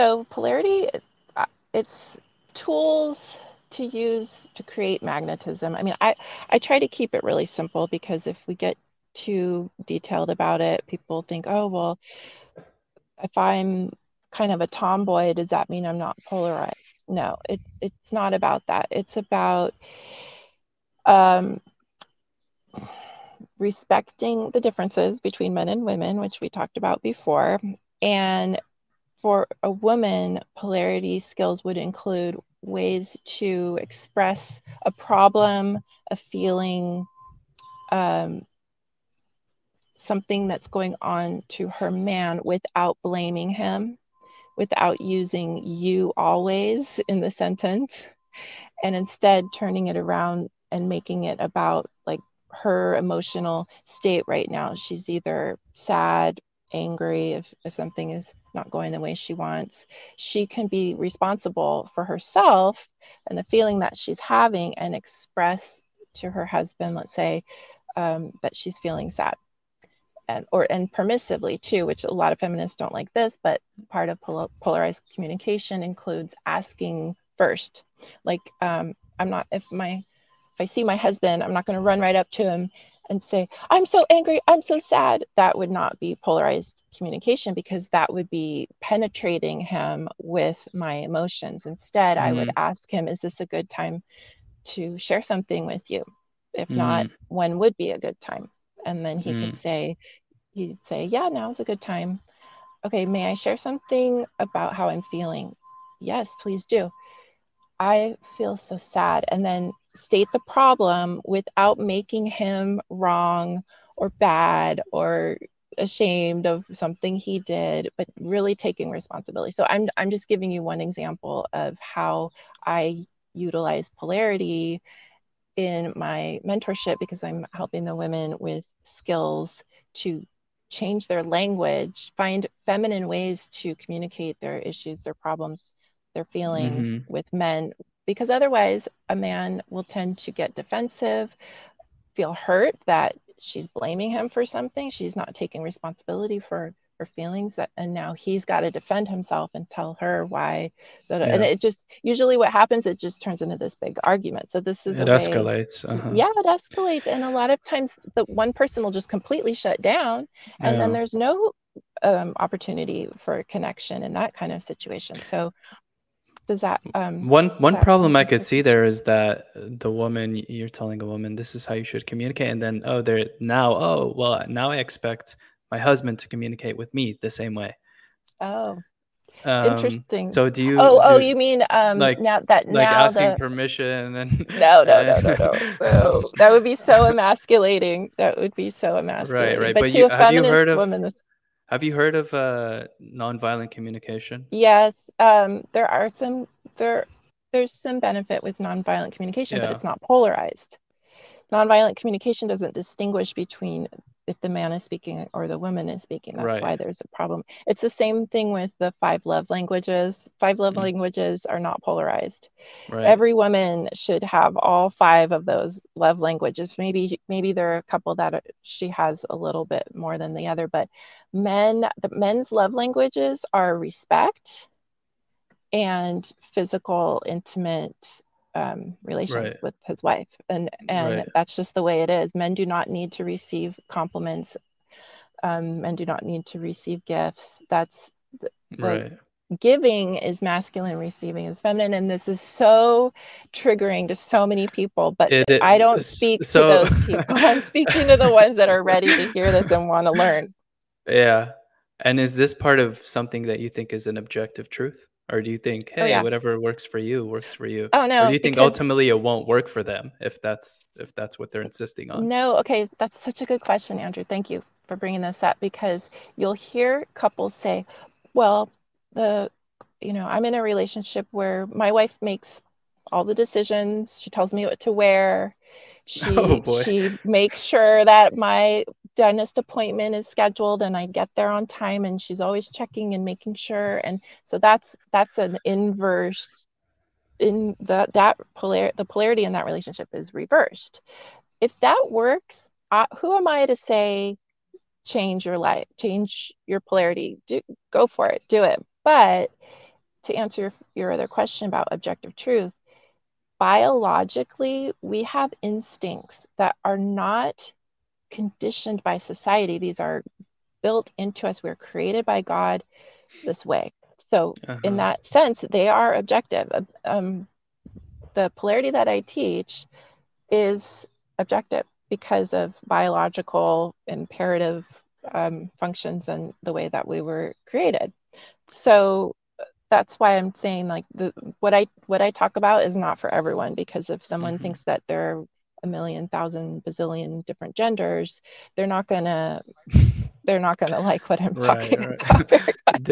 so polarity, uh, it's tools to use to create magnetism. I mean, I, I try to keep it really simple because if we get too detailed about it, people think, oh, well, if I'm kind of a tomboy, does that mean I'm not polarized? No, it, it's not about that. It's about um, respecting the differences between men and women, which we talked about before. And for a woman, polarity skills would include ways to express a problem, a feeling, um, something that's going on to her man without blaming him, without using you always in the sentence, and instead turning it around and making it about like her emotional state right now. She's either sad, angry, if, if something is not going the way she wants. She can be responsible for herself and the feeling that she's having and express to her husband, let's say, um, that she's feeling sad. And, or and permissively too, which a lot of feminists don't like this, but part of pol- polarized communication includes asking first. Like, um, I'm not if my if I see my husband, I'm not going to run right up to him and say, I'm so angry, I'm so sad. That would not be polarized communication because that would be penetrating him with my emotions. Instead, mm-hmm. I would mm-hmm. ask him, Is this a good time to share something with you? If mm-hmm. not, when would be a good time? And then he mm-hmm. could say, He'd say, Yeah, now's a good time. Okay, may I share something about how I'm feeling? Yes, please do. I feel so sad. And then state the problem without making him wrong or bad or ashamed of something he did but really taking responsibility so i'm i'm just giving you one example of how i utilize polarity in my mentorship because i'm helping the women with skills to change their language find feminine ways to communicate their issues their problems their feelings mm-hmm. with men because otherwise a man will tend to get defensive, feel hurt that she's blaming him for something, she's not taking responsibility for her feelings that and now he's got to defend himself and tell her why yeah. and it just usually what happens it just turns into this big argument so this is it escalates to, uh-huh. yeah it escalates and a lot of times the one person will just completely shut down and yeah. then there's no um, opportunity for connection in that kind of situation so does that um one one problem i could see there is that the woman you're telling a woman this is how you should communicate and then oh they're now oh well now i expect my husband to communicate with me the same way. Oh. Um, interesting. so do you oh do, oh you mean um like now that like now asking the... permission and no no no no no, no. that would be so emasculating. That would be so emasculating. Right right. But, but you, have you heard of woman, this have you heard of uh, nonviolent communication? Yes, um, there are some there. There's some benefit with nonviolent communication, yeah. but it's not polarized. Nonviolent communication doesn't distinguish between if the man is speaking or the woman is speaking. That's right. why there's a problem. It's the same thing with the five love languages. Five love mm. languages are not polarized. Right. Every woman should have all five of those love languages. Maybe maybe there are a couple that she has a little bit more than the other, but men the men's love languages are respect and physical intimate um, relations right. with his wife. And and right. that's just the way it is. Men do not need to receive compliments um, men do not need to receive gifts. That's the, right. giving is masculine receiving is feminine. And this is so triggering to so many people but it, it, i don't speak so... to those people. I'm speaking to the ones that are ready to hear this and want to learn. Yeah. And is this part of something that you think is an objective truth or do you think oh, hey oh, yeah. whatever works for you works for you oh no or do you think ultimately it won't work for them if that's if that's what they're insisting on no okay that's such a good question andrew thank you for bringing this up because you'll hear couples say well the you know i'm in a relationship where my wife makes all the decisions she tells me what to wear oh, she oh, she makes sure that my dentist appointment is scheduled and I get there on time and she's always checking and making sure. And so that's that's an inverse in the that polar the polarity in that relationship is reversed. If that works uh, who am I to say change your life change your polarity? Do go for it do it. But to answer your, your other question about objective truth, biologically, we have instincts that are not conditioned by society. These are built into us. We're created by God this way. So, uh-huh. in that sense, they are objective. Um, the polarity that I teach is objective because of biological imperative um, functions and the way that we were created. So that's why I'm saying like the what I what I talk about is not for everyone because if someone mm-hmm. thinks that there are a million thousand bazillion different genders, they're not gonna they're not gonna like what I'm right, talking right. about very much.